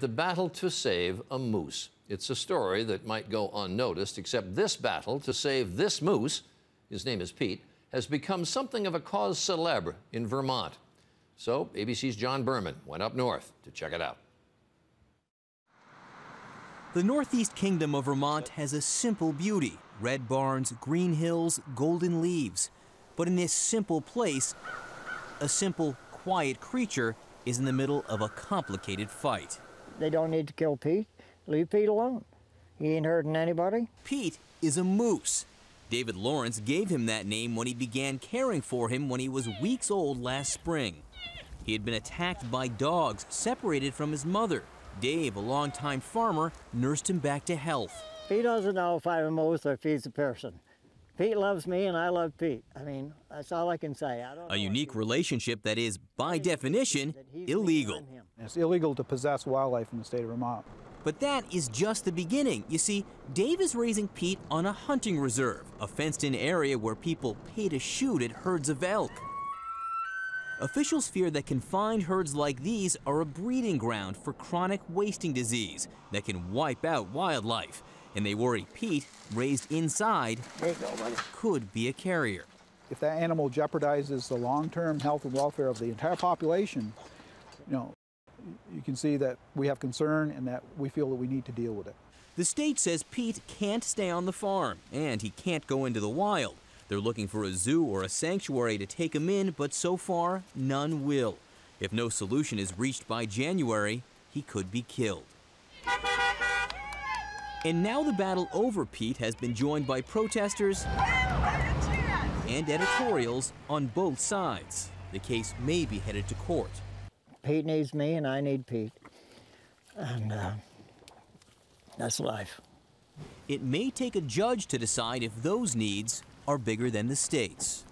The battle to save a moose. It's a story that might go unnoticed, except this battle to save this moose, his name is Pete, has become something of a cause celebre in Vermont. So ABC's John Berman went up north to check it out. The Northeast Kingdom of Vermont has a simple beauty red barns, green hills, golden leaves. But in this simple place, a simple, quiet creature is in the middle of a complicated fight. They don't need to kill Pete. Leave Pete alone. He ain't hurting anybody. Pete is a moose. David Lawrence gave him that name when he began caring for him when he was weeks old last spring. He had been attacked by dogs, separated from his mother. Dave, a longtime farmer, nursed him back to health. Pete doesn't know if I'm a moose or if he's a person. Pete loves me and I love Pete. I mean, that's all I can say. I a unique relationship that is, by definition, illegal. It's illegal to possess wildlife in the state of Vermont. But that is just the beginning. You see, Dave is raising Pete on a hunting reserve, a fenced in area where people pay to shoot at herds of elk. Officials fear that confined herds like these are a breeding ground for chronic wasting disease that can wipe out wildlife and they worry Pete, raised inside, go, could be a carrier. If that animal jeopardizes the long-term health and welfare of the entire population, you know, you can see that we have concern and that we feel that we need to deal with it. The state says Pete can't stay on the farm and he can't go into the wild. They're looking for a zoo or a sanctuary to take him in, but so far, none will. If no solution is reached by January, he could be killed. And now the battle over Pete has been joined by protesters and editorials on both sides. The case may be headed to court. Pete needs me and I need Pete. And uh, that's life. It may take a judge to decide if those needs are bigger than the state's.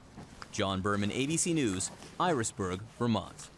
John Berman, ABC News, Irasburg, Vermont.